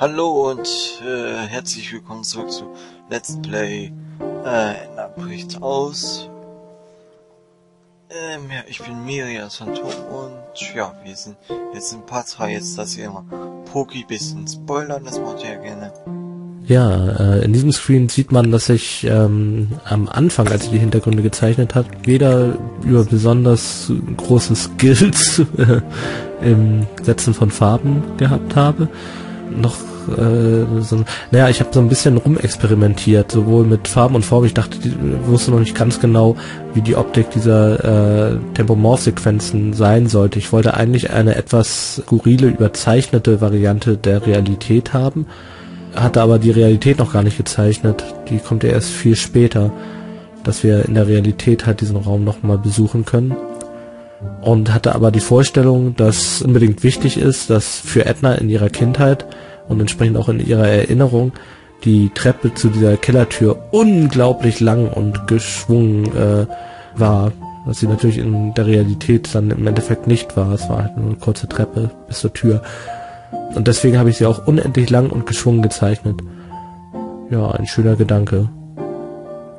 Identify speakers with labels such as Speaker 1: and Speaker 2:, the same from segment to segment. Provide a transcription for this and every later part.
Speaker 1: Hallo und äh, herzlich willkommen zurück zu Let's Play äh, Enna bricht aus. Ähm, ja, ich bin Miriam Santo und ja, wir sind jetzt in Part 3, jetzt dass ihr immer Poki bisschen spoilern, das macht ihr ja gerne.
Speaker 2: Ja, äh, in diesem Screen sieht man, dass ich ähm, am Anfang, als ich die Hintergründe gezeichnet habe, weder über besonders große Skills im Setzen von Farben gehabt habe, noch äh, so, naja, ich habe so ein bisschen rumexperimentiert, sowohl mit Farben und Form. Ich dachte, ich wusste noch nicht ganz genau, wie die Optik dieser äh, Tempomorph-Sequenzen sein sollte. Ich wollte eigentlich eine etwas skurrile, überzeichnete Variante der Realität haben hatte aber die Realität noch gar nicht gezeichnet. Die kommt ja erst viel später, dass wir in der Realität halt diesen Raum nochmal besuchen können. Und hatte aber die Vorstellung, dass unbedingt wichtig ist, dass für Edna in ihrer Kindheit und entsprechend auch in ihrer Erinnerung die Treppe zu dieser Kellertür unglaublich lang und geschwungen äh, war. Was sie natürlich in der Realität dann im Endeffekt nicht war. Es war halt nur eine kurze Treppe bis zur Tür. Und deswegen habe ich sie auch unendlich lang und geschwungen gezeichnet. Ja, ein schöner Gedanke,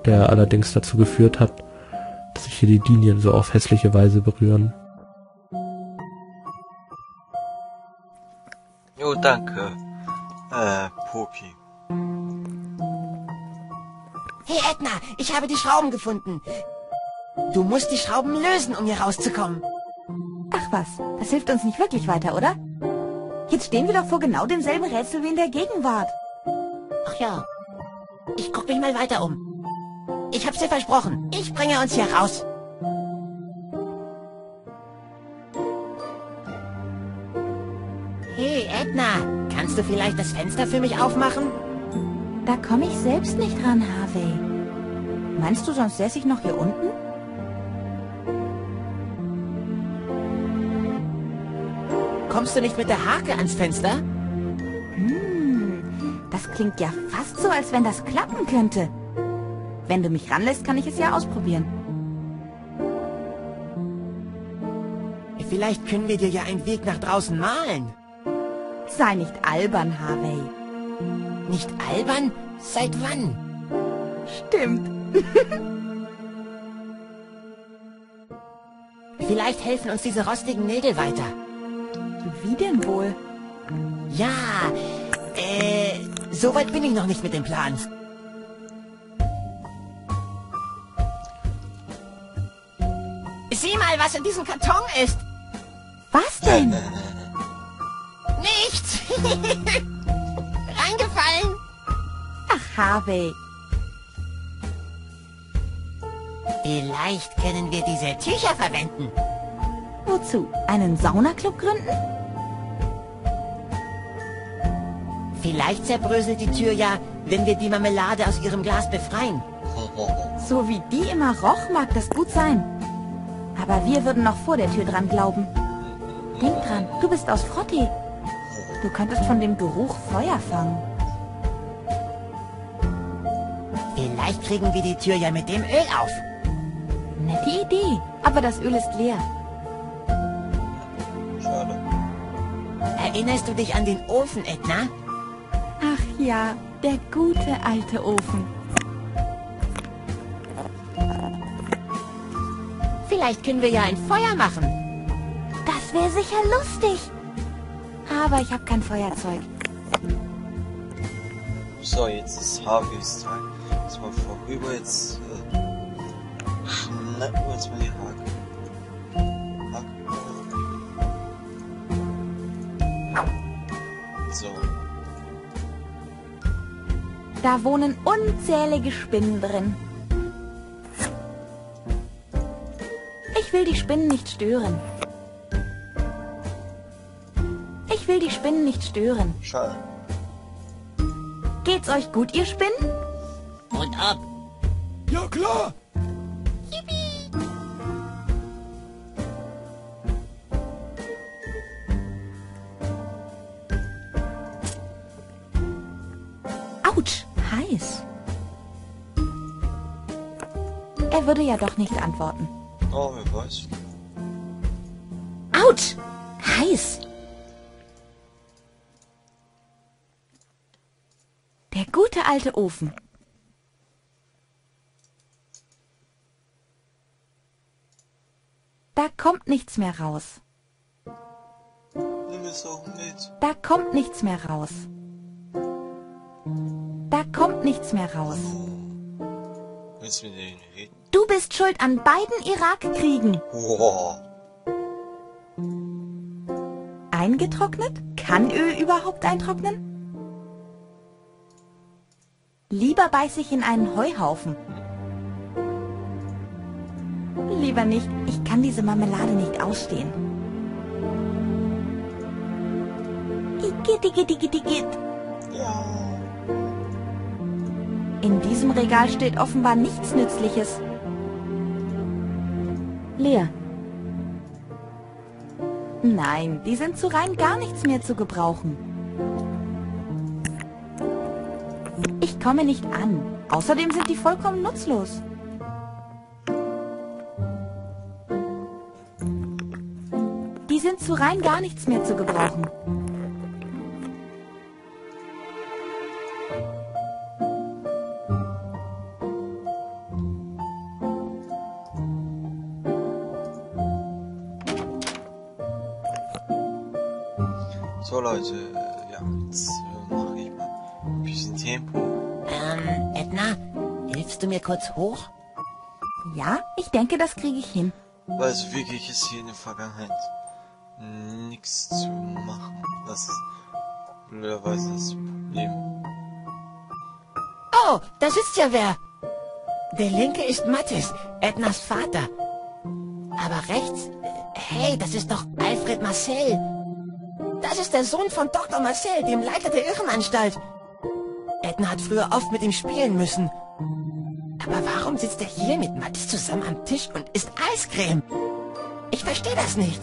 Speaker 2: der allerdings dazu geführt hat, dass sich hier die Linien so auf hässliche Weise berühren.
Speaker 1: Jo, danke, äh, Poki.
Speaker 3: Hey Edna, ich habe die Schrauben gefunden. Du musst die Schrauben lösen, um hier rauszukommen.
Speaker 4: Ach was, das hilft uns nicht wirklich weiter, oder? Jetzt stehen wir doch vor genau demselben Rätsel wie in der Gegenwart.
Speaker 3: Ach ja. Ich guck mich mal weiter um. Ich hab's dir versprochen. Ich bringe uns hier raus. Hey, Edna. Kannst du vielleicht das Fenster für mich aufmachen?
Speaker 4: Da komme ich selbst nicht ran, Harvey. Meinst du, sonst säße ich noch hier unten?
Speaker 3: Kommst du nicht mit der Hake ans Fenster?
Speaker 4: Hm, das klingt ja fast so, als wenn das klappen könnte. Wenn du mich ranlässt, kann ich es ja ausprobieren.
Speaker 3: Vielleicht können wir dir ja einen Weg nach draußen malen.
Speaker 4: Sei nicht albern, Harvey.
Speaker 3: Nicht albern? Seit wann?
Speaker 4: Stimmt.
Speaker 3: Vielleicht helfen uns diese rostigen Nägel weiter.
Speaker 4: Wie denn wohl?
Speaker 3: Ja, äh, so weit bin ich noch nicht mit dem Plan. Sieh mal, was in diesem Karton ist.
Speaker 4: Was denn?
Speaker 3: Nichts. Reingefallen.
Speaker 4: Ach, Harvey.
Speaker 3: Vielleicht können wir diese Tücher verwenden.
Speaker 4: Wozu? Einen Saunaclub gründen?
Speaker 3: Vielleicht zerbröselt die Tür ja, wenn wir die Marmelade aus ihrem Glas befreien.
Speaker 4: So wie die immer roch, mag das gut sein. Aber wir würden noch vor der Tür dran glauben. Denk dran, du bist aus Frotti. Du könntest von dem Geruch Feuer fangen.
Speaker 3: Vielleicht kriegen wir die Tür ja mit dem Öl auf.
Speaker 4: Nette Idee, aber das Öl ist leer.
Speaker 3: Erinnerst du dich an den Ofen, Edna?
Speaker 4: Ach ja, der gute alte Ofen.
Speaker 3: Vielleicht können wir ja ein Feuer machen.
Speaker 4: Das wäre sicher lustig. Aber ich habe kein Feuerzeug.
Speaker 1: So, jetzt ist Harveys Teil. Jetzt mal vorüber, jetzt äh, schnappen wir uns mal die Hake. So.
Speaker 4: Da wohnen unzählige Spinnen drin. Ich will die Spinnen nicht stören. Ich will die Spinnen nicht stören.
Speaker 1: Schade.
Speaker 4: Geht's euch gut, ihr Spinnen?
Speaker 3: Und ab.
Speaker 5: Ja klar!
Speaker 4: Er würde ja doch nicht antworten.
Speaker 1: Oh, wer weiß.
Speaker 3: Autsch! Heiß!
Speaker 4: Der gute alte Ofen. Da kommt nichts mehr raus.
Speaker 1: Nimm es auch mit.
Speaker 4: Da kommt nichts mehr raus. Da kommt nichts mehr raus.
Speaker 1: Du mit denen reden?
Speaker 4: Du bist schuld an beiden Irakkriegen.
Speaker 1: Wow.
Speaker 4: Eingetrocknet? Kann Öl überhaupt eintrocknen? Lieber beiß ich in einen Heuhaufen. Lieber nicht, ich kann diese Marmelade nicht ausstehen. Igitt, igitt, igitt, igitt.
Speaker 1: Ja.
Speaker 4: In diesem Regal steht offenbar nichts Nützliches. Leer. Nein, die sind zu rein gar nichts mehr zu gebrauchen. Ich komme nicht an. Außerdem sind die vollkommen nutzlos. Die sind zu rein gar nichts mehr zu gebrauchen.
Speaker 1: So Leute, ja, jetzt äh, mache ich mal ein bisschen Tempo.
Speaker 3: Ähm, Edna, hilfst du mir kurz hoch?
Speaker 4: Ja, ich denke, das kriege ich hin.
Speaker 1: Weil so wirklich ist hier in der Vergangenheit nichts zu machen. Das ist blöderweise das Problem.
Speaker 3: Oh, da sitzt ja wer. Der linke ist Mathis, Ednas Vater. Aber rechts, äh, hey, das ist doch Alfred Marcel. Das ist der Sohn von Dr. Marcel, dem Leiter der Irrenanstalt. Edna hat früher oft mit ihm spielen müssen. Aber warum sitzt er hier mit Mathis zusammen am Tisch und isst Eiscreme? Ich verstehe das nicht.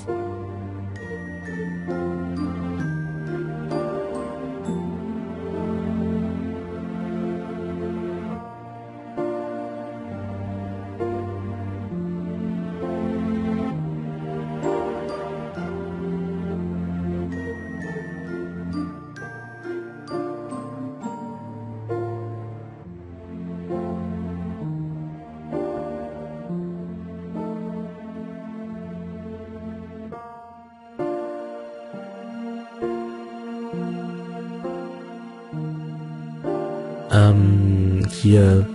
Speaker 2: Ähm, hier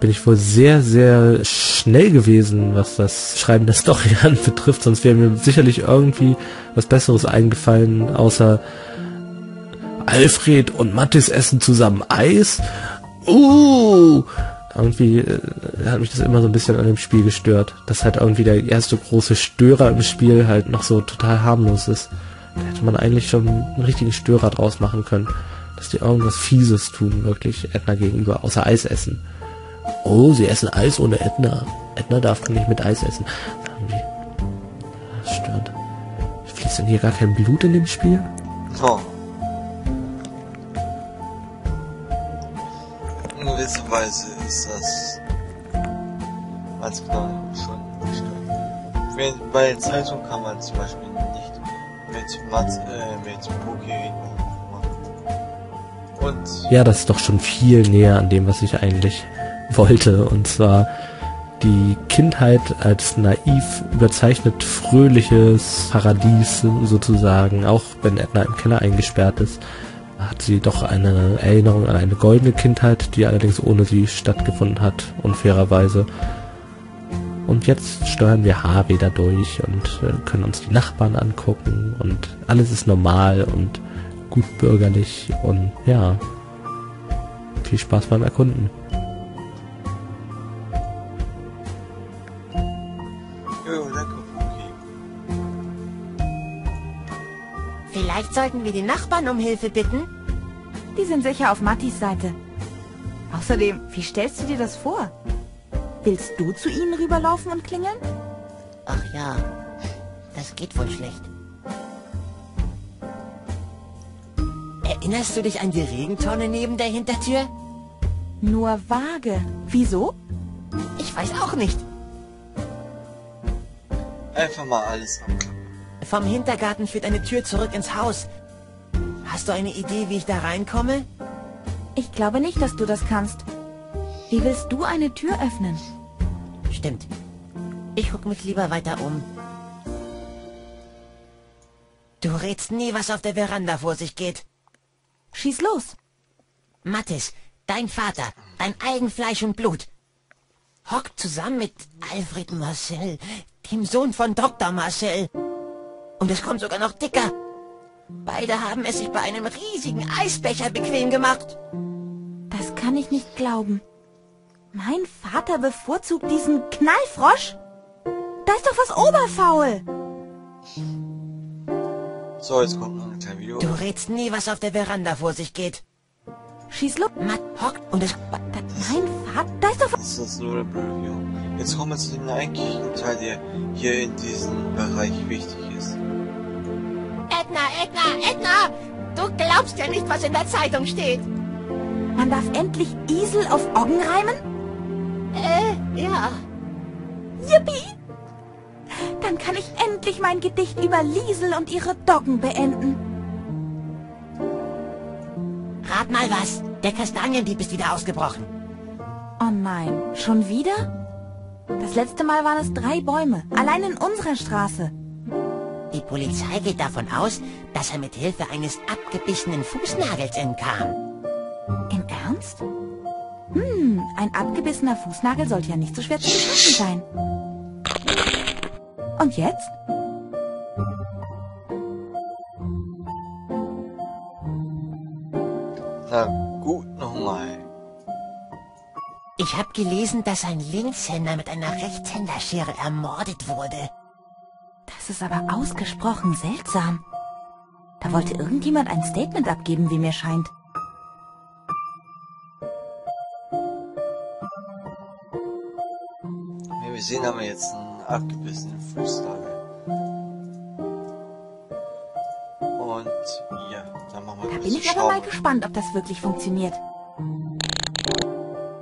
Speaker 2: bin ich wohl sehr, sehr schnell gewesen, was das Schreiben der Story anbetrifft, sonst wäre mir sicherlich irgendwie was Besseres eingefallen, außer Alfred und Mattis essen zusammen Eis. Uh! Irgendwie äh, hat mich das immer so ein bisschen an dem Spiel gestört, dass halt irgendwie der erste große Störer im Spiel halt noch so total harmlos ist. Da hätte man eigentlich schon einen richtigen Störer draus machen können. Dass die irgendwas Fieses tun, wirklich Edna gegenüber, außer Eis essen. Oh, sie essen Eis ohne Edna. Edna darf nicht mit Eis essen. Das stört. Fließt denn hier gar kein Blut in dem Spiel?
Speaker 1: Oh. In gewisser Weise ist das als Plan schon gestört. Bei der Zeitung kann man zum Beispiel nicht mit Mat, äh, mit Poki reden.
Speaker 2: Ja, das ist doch schon viel näher an dem, was ich eigentlich wollte. Und zwar die Kindheit als naiv, überzeichnet fröhliches Paradies sozusagen, auch wenn Edna im Keller eingesperrt ist, hat sie doch eine Erinnerung an eine goldene Kindheit, die allerdings ohne sie stattgefunden hat, unfairerweise. Und jetzt steuern wir Harvey da durch und äh, können uns die Nachbarn angucken und alles ist normal und gut bürgerlich und ja, viel Spaß beim Erkunden.
Speaker 3: Vielleicht sollten wir die Nachbarn um Hilfe bitten?
Speaker 4: Die sind sicher auf Mattis Seite. Außerdem, wie stellst du dir das vor? Willst du zu ihnen rüberlaufen und klingeln?
Speaker 3: Ach ja, das geht wohl schlecht. Erinnerst du dich an die Regentonne neben der Hintertür?
Speaker 4: Nur vage. Wieso?
Speaker 3: Ich weiß auch nicht.
Speaker 1: Einfach mal alles abklappen.
Speaker 3: Vom Hintergarten führt eine Tür zurück ins Haus. Hast du eine Idee, wie ich da reinkomme?
Speaker 4: Ich glaube nicht, dass du das kannst. Wie willst du eine Tür öffnen?
Speaker 3: Stimmt. Ich guck mich lieber weiter um. Du rätst nie, was auf der Veranda vor sich geht.
Speaker 4: Schieß los.
Speaker 3: Mattis, dein Vater, dein eigen Fleisch und Blut, hockt zusammen mit Alfred Marcel, dem Sohn von Dr. Marcel. Und es kommt sogar noch dicker. Beide haben es sich bei einem riesigen Eisbecher bequem gemacht.
Speaker 4: Das kann ich nicht glauben. Mein Vater bevorzugt diesen Knallfrosch? Da ist doch was oberfaul.
Speaker 1: So, jetzt kommt noch ein kleines Video.
Speaker 3: Du rätst nie, was auf der Veranda vor sich geht.
Speaker 4: Schieß los.
Speaker 3: Matt hockt und es...
Speaker 4: Da, mein Vater, da ist doch was...
Speaker 1: Das ist nur ein Review. Jetzt kommen wir zu dem eigentlichen Teil, der hier in diesem Bereich wichtig ist.
Speaker 3: Edna, Edna, Edna! Du glaubst ja nicht, was in der Zeitung steht.
Speaker 4: Man darf endlich Isel auf Oggen reimen?
Speaker 3: Äh, ja.
Speaker 4: Yippie! Dann kann ich endlich mein Gedicht über Liesel und ihre Doggen beenden.
Speaker 3: Rat mal was. Der Kastaniendieb ist wieder ausgebrochen.
Speaker 4: Oh nein, schon wieder? Das letzte Mal waren es drei Bäume, allein in unserer Straße.
Speaker 3: Die Polizei geht davon aus, dass er mit Hilfe eines abgebissenen Fußnagels entkam.
Speaker 4: Im Ernst? Hm, ein abgebissener Fußnagel sollte ja nicht so schwer zu beschaffen sein. Und jetzt?
Speaker 1: Na gut, nochmal.
Speaker 3: Ich habe gelesen, dass ein Linkshänder mit einer Rechtshänderschere ermordet wurde.
Speaker 4: Das ist aber ausgesprochen seltsam. Da wollte irgendjemand ein Statement abgeben, wie mir scheint.
Speaker 1: Wir sehen, haben wir jetzt einen abgebissenen Fußnagel. Und ja, dann machen wir
Speaker 4: Da bin ich
Speaker 1: bisschen
Speaker 4: aber mal
Speaker 1: Schrauben.
Speaker 4: gespannt, ob das wirklich funktioniert.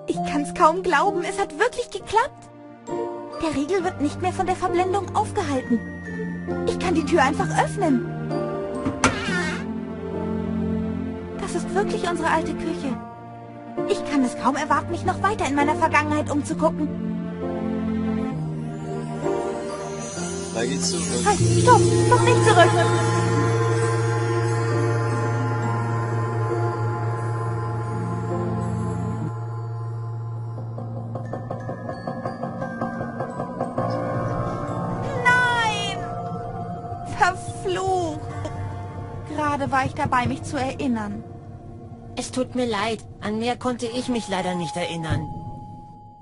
Speaker 4: Ich kann's kaum glauben, es hat wirklich geklappt. Der Riegel wird nicht mehr von der Verblendung aufgehalten. Ich kann die Tür einfach öffnen. Das ist wirklich unsere alte Küche. Ich kann es kaum erwarten, mich noch weiter in meiner Vergangenheit umzugucken.
Speaker 1: Da geht's zurück.
Speaker 4: Halt, stopp, noch nicht zurück. Nein! Verflucht! Gerade war ich dabei, mich zu erinnern.
Speaker 3: Es tut mir leid, an mehr konnte ich mich leider nicht erinnern.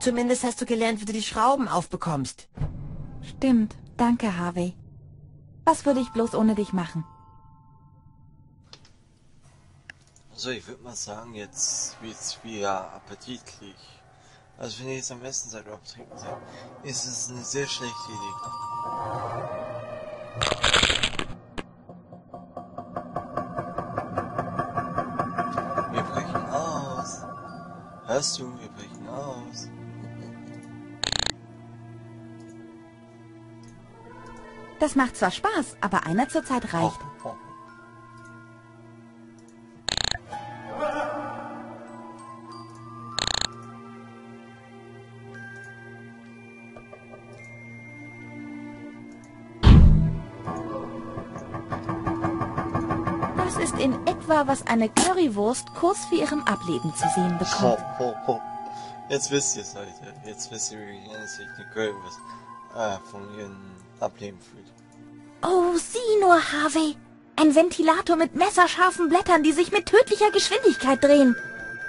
Speaker 3: Zumindest hast du gelernt, wie du die Schrauben aufbekommst.
Speaker 4: Stimmt, danke, Harvey. Was würde ich bloß ohne dich machen?
Speaker 1: So, ich würde mal sagen, jetzt wird's wieder appetitlich. Also wenn ihr jetzt am besten seid am Trinken seid, ist es eine sehr schlechte Idee. Wir brechen aus. Hörst du? Wir
Speaker 4: Das macht zwar Spaß, aber einer zur Zeit reicht. Das ist in etwa, was eine Currywurst kurz vor ihrem Ableben zu sehen bekommt.
Speaker 1: Jetzt wisst ihr es, Leute. Jetzt wisst ihr, wie sich eine Currywurst äh, von ihren Ableben fühlt.
Speaker 4: Oh, sieh nur, Harvey. Ein Ventilator mit messerscharfen Blättern, die sich mit tödlicher Geschwindigkeit drehen.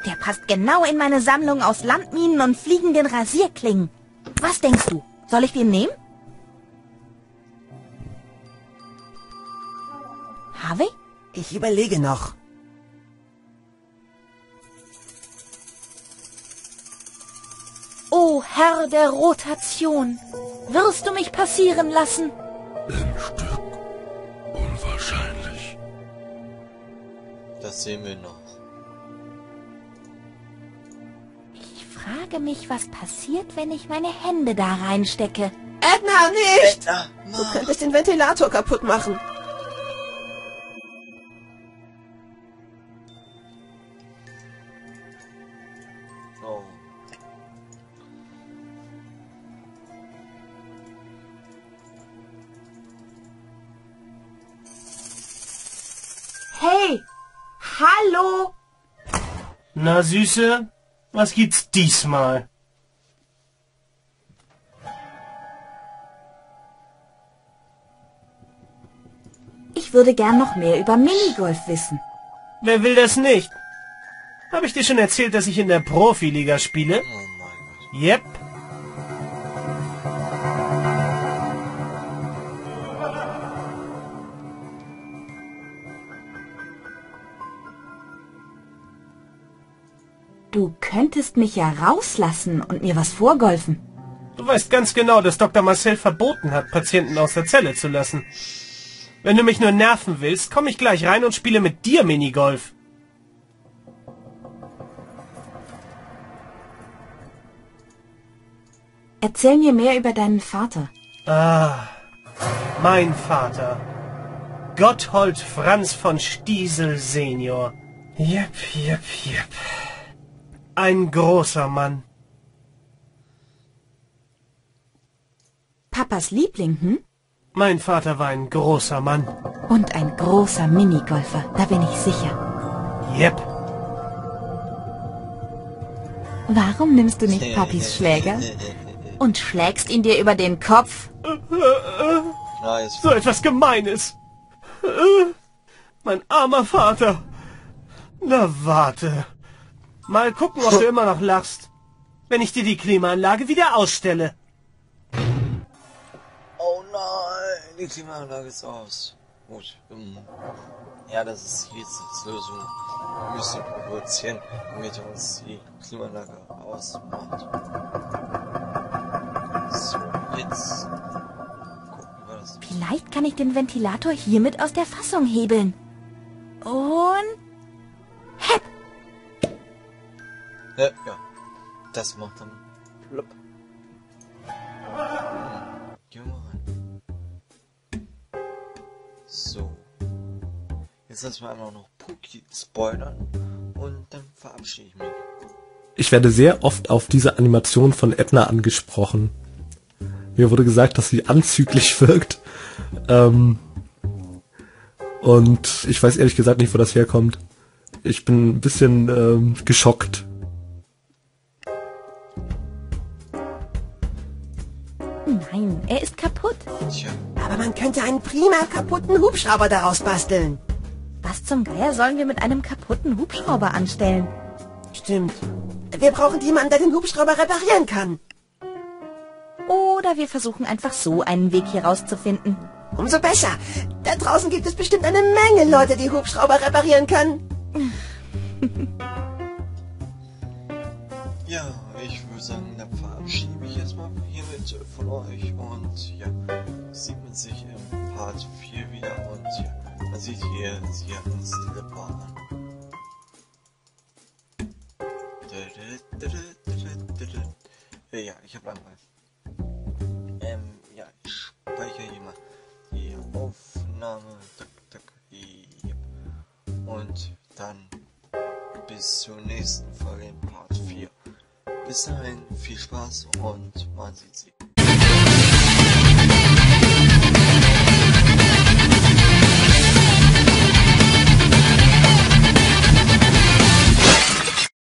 Speaker 4: Der passt genau in meine Sammlung aus Landminen und fliegenden Rasierklingen. Was denkst du? Soll ich den nehmen? Harvey?
Speaker 3: Ich überlege noch.
Speaker 4: Oh Herr der Rotation, wirst du mich passieren lassen?
Speaker 5: Ein Stück. Unwahrscheinlich.
Speaker 1: Das sehen wir noch.
Speaker 4: Ich frage mich, was passiert, wenn ich meine Hände da reinstecke.
Speaker 3: Edna, nicht!
Speaker 1: Edna,
Speaker 3: Du könntest den Ventilator kaputt machen.
Speaker 6: Na Süße, was gibt's diesmal?
Speaker 4: Ich würde gern noch mehr über Minigolf wissen.
Speaker 6: Wer will das nicht? Habe ich dir schon erzählt, dass ich in der Profiliga spiele?
Speaker 1: Oh.
Speaker 6: Yep.
Speaker 4: Könntest mich ja rauslassen und mir was vorgolfen.
Speaker 6: Du weißt ganz genau, dass Dr. Marcel verboten hat, Patienten aus der Zelle zu lassen. Wenn du mich nur nerven willst, komme ich gleich rein und spiele mit dir Minigolf.
Speaker 4: Erzähl mir mehr über deinen Vater.
Speaker 6: Ah, mein Vater. Gotthold Franz von Stiesel Senior. Jep, jep, jep. Ein großer Mann.
Speaker 4: Papas Liebling, hm?
Speaker 6: Mein Vater war ein großer Mann.
Speaker 4: Und ein großer Minigolfer, da bin ich sicher.
Speaker 6: Jep.
Speaker 4: Warum nimmst du nicht Papis Schläger und schlägst ihn dir über den Kopf?
Speaker 6: So etwas Gemeines. Mein armer Vater. Na warte. Mal gucken, ob du immer noch lachst. Wenn ich dir die Klimaanlage wieder ausstelle.
Speaker 1: Oh nein, die Klimaanlage ist aus. Gut. ähm, Ja, das ist jetzt die Lösung. Wir müssen provozieren, damit er uns die Klimaanlage ausmacht. So, jetzt gucken wir das.
Speaker 4: Vielleicht kann ich den Ventilator hiermit aus der Fassung hebeln. Und...
Speaker 1: Ja, ja. Das macht dann plopp. Gehen wir mal rein. So. Jetzt lassen wir einmal noch Puki spoilern und dann verabschiede ich mich.
Speaker 2: Ich werde sehr oft auf diese Animation von Edna angesprochen. Mir wurde gesagt, dass sie anzüglich wirkt. Ähm, und ich weiß ehrlich gesagt nicht, wo das herkommt. Ich bin ein bisschen ähm, geschockt.
Speaker 4: Nein, er ist kaputt.
Speaker 1: Tja,
Speaker 3: Aber man könnte einen prima kaputten Hubschrauber daraus basteln.
Speaker 4: Was zum Geier sollen wir mit einem kaputten Hubschrauber anstellen?
Speaker 6: Stimmt.
Speaker 3: Wir brauchen jemanden, der den Hubschrauber reparieren kann.
Speaker 4: Oder wir versuchen einfach so einen Weg hier rauszufinden.
Speaker 3: Umso besser. Da draußen gibt es bestimmt eine Menge Leute, die Hubschrauber reparieren können.
Speaker 1: von euch und ja, sieht man sich im Part 4 wieder und ja, man sieht hier, sie hat uns Teleport an. Ja, ich habe Langeweile. Ähm, ja, ich speichere hier mal die Aufnahme. Und dann bis zur nächsten Folge in Part 4. Bis dahin, viel Spaß und man sieht sich.